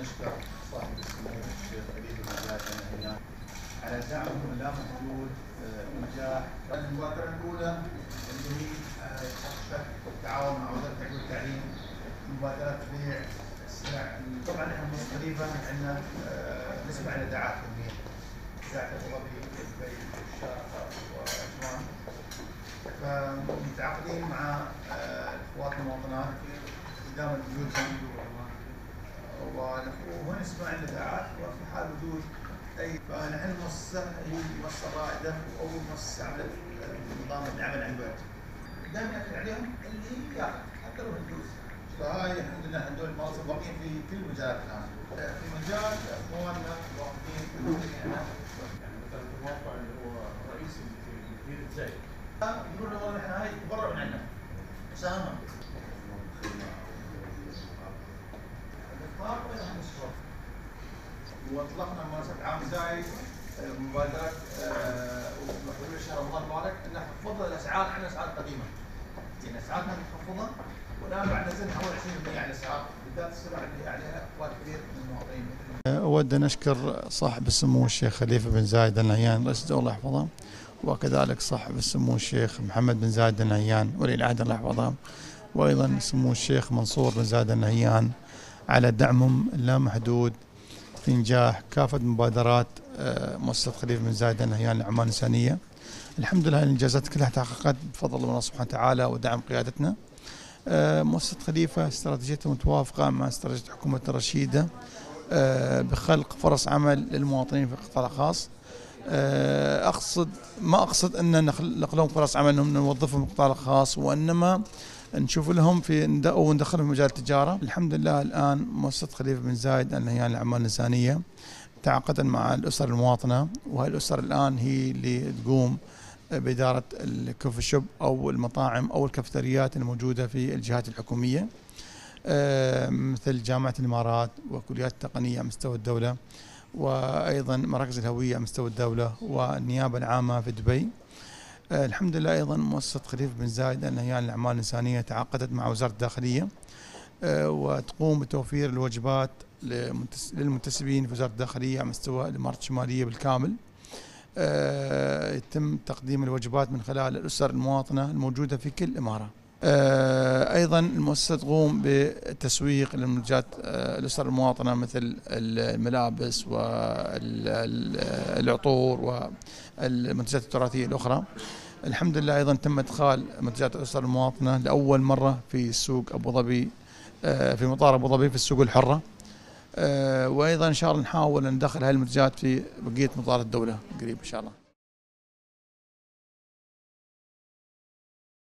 نشكر صاحب السمو الشيخ خليل بن زايد بن نهيان على دعمه لا محدود آه، المبادره الأولى اللي هي آه، شرح والتعاون مع وزارة التربيه والتعليم مبادرة بيع السلع. طبعا إحنا مستضيفه عندنا آه، نسمع على دعاء كميه ذات أبو ظبي دبي والشارقه وعجمان فمتعاقدين مع آه، إخواتنا المواطنات قدام بيوتهم نسمع الاذاعات وفي حال وجود أي فنحن المؤسسه هي مؤسسه رائده واول مؤسسه عملت نظام العمل عن بعد. دائما ناكد عليهم اللي ياخذ حتى لو فلوس. فهاي الحمد لله هذول موظفين في كل المجالات الآن. في مجال إخواننا الواقفين في المدينة يعني مثلا في الموقع اللي هو رئيس مدينه زايد يقولون له والله إحنا هاي تبرع من عندنا. واطلقنا مناسبة عام زايد آه، مبادرة آه، وحلول شهر رمضان المبارك ان خفضنا الأسعار عن الاسعار القديمة. يعني أسعارنا مخفضة والآن بعد نزلنا حوالي 20% على الأسعار بالذات السلع اللي عليها اقبال كبير من المواطنين مثل أود أن أشكر صاحب السمو الشيخ خليفة بن زايد ال نهيان رئيس الله يحفظه وكذلك صاحب السمو الشيخ محمد بن زايد ال نهيان ولي العهد الله يحفظه وأيضا سمو الشيخ منصور بن زايد ال نهيان على دعمهم اللامحدود في إنجاح كافة مبادرات آه، مؤسسة خليفة بن زايد ال نهيان للأعمال الإنسانية. الحمد لله الإنجازات كلها تحققت بفضل الله سبحانه وتعالى ودعم قيادتنا. آه، مؤسسة خليفة استراتيجيتها متوافقة مع استراتيجية حكومة الرشيدة آه، بخلق فرص عمل للمواطنين في القطاع الخاص. أقصد ما أقصد أن نخلق لهم فرص عمل إنهم نوظفهم في القطاع الخاص وإنما نشوف لهم في أو ندخلهم في مجال التجارة، الحمد لله الآن مؤسسة خليفة بن زايد النهيان للأعمال الإنسانية تعاقدا مع الأسر المواطنة وهي الأسر الآن هي اللي تقوم بإدارة الكوفي شوب أو المطاعم أو الكافتريات الموجودة في الجهات الحكومية. آه، مثل جامعة الإمارات وكليات التقنية على مستوى الدولة وأيضا مراكز الهوية على مستوى الدولة والنيابة العامة في دبي الحمد لله أيضا مؤسسة خليفة بن زايد النهيان للأعمال الإنسانية تعاقدت مع وزارة الداخلية آه، وتقوم بتوفير الوجبات لمنتس- للمنتسبين في وزارة الداخلية على مستوى الإمارات الشمالية بالكامل. آه، يتم تقديم الوجبات من خلال الأسر المواطنة الموجودة في كل إمارة. آه، أيضا المؤسسة تقوم بتسويق للمنتجات آه، الاسر المواطنة مثل الملابس والعطور والمنتجات التراثية الأخرى. الحمد لله أيضا تم إدخال منتجات الاسر المواطنة لأول مرة في سوق أبو ظبي آه، في مطار أبو ظبي في السوق الحرة. آه، وأيضا إن شاء الله نحاول ندخل هذه المنتجات في بقية مطارات الدولة قريب إن شاء الله.